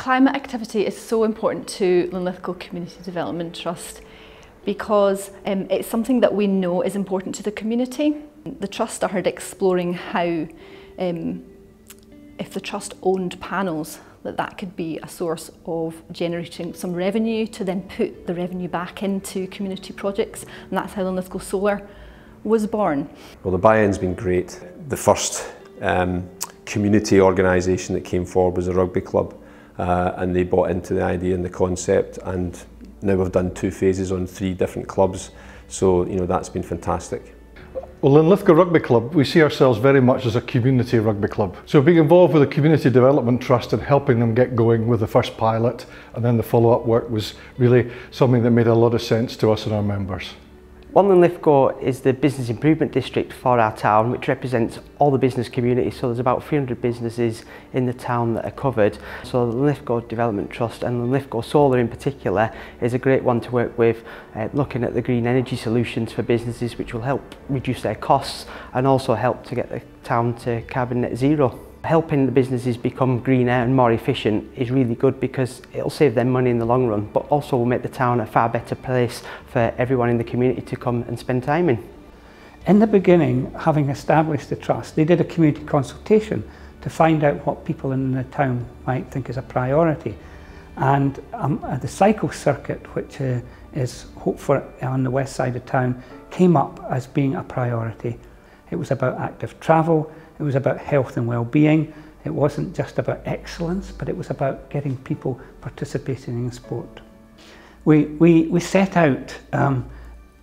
Climate activity is so important to Linlithgow Community Development Trust because um, it's something that we know is important to the community. The Trust started exploring how, um, if the Trust owned panels, that that could be a source of generating some revenue to then put the revenue back into community projects and that's how Linlithgow Solar was born. Well the buy-in's been great. The first um, community organisation that came forward was a rugby club uh, and they bought into the idea and the concept and now we've done two phases on three different clubs so you know that's been fantastic. Well, Linlithgow Rugby Club, we see ourselves very much as a community rugby club. So being involved with the Community Development Trust and helping them get going with the first pilot and then the follow-up work was really something that made a lot of sense to us and our members. Wanland Lithgow is the business improvement district for our town which represents all the business community so there's about 300 businesses in the town that are covered so the Lithgow Development Trust and the Lithgow Solar in particular is a great one to work with uh, looking at the green energy solutions for businesses which will help reduce their costs and also help to get the town to carbon net zero. Helping the businesses become greener and more efficient is really good because it'll save them money in the long run but also will make the town a far better place for everyone in the community to come and spend time in. In the beginning, having established the trust, they did a community consultation to find out what people in the town might think is a priority. And um, the cycle circuit, which uh, is hoped for on the west side of town, came up as being a priority. It was about active travel, it was about health and well-being. It wasn't just about excellence, but it was about getting people participating in sport. We, we, we set out um,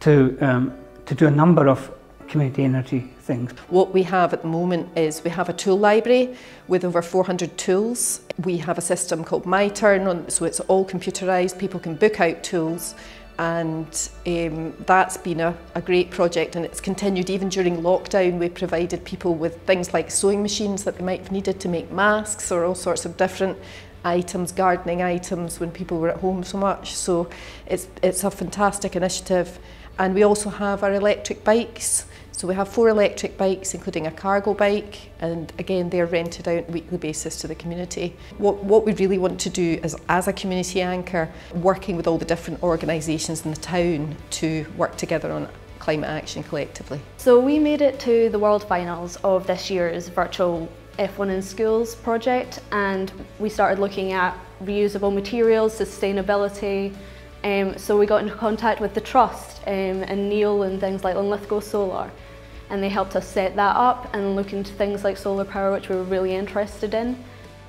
to, um, to do a number of community energy things. What we have at the moment is we have a tool library with over 400 tools. We have a system called MyTurn, so it's all computerised. People can book out tools and um, that's been a, a great project and it's continued even during lockdown. We provided people with things like sewing machines that they might have needed to make masks or all sorts of different items, gardening items when people were at home so much. So it's, it's a fantastic initiative. And we also have our electric bikes So we have four electric bikes, including a cargo bike, and again, they're rented out on a weekly basis to the community. What, what we really want to do is, as a community anchor, working with all the different organisations in the town to work together on climate action collectively. So we made it to the World Finals of this year's virtual F1 in Schools project and we started looking at reusable materials, sustainability, um, so we got into contact with the Trust um, and Neil and things like Linlithgow Solar and they helped us set that up and look into things like solar power, which we were really interested in.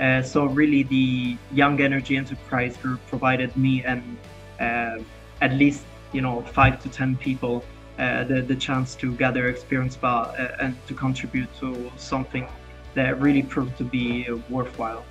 Uh, so really the Young Energy Enterprise Group provided me and uh, at least you know five to ten people uh, the, the chance to gather experience uh, and to contribute to something that really proved to be worthwhile.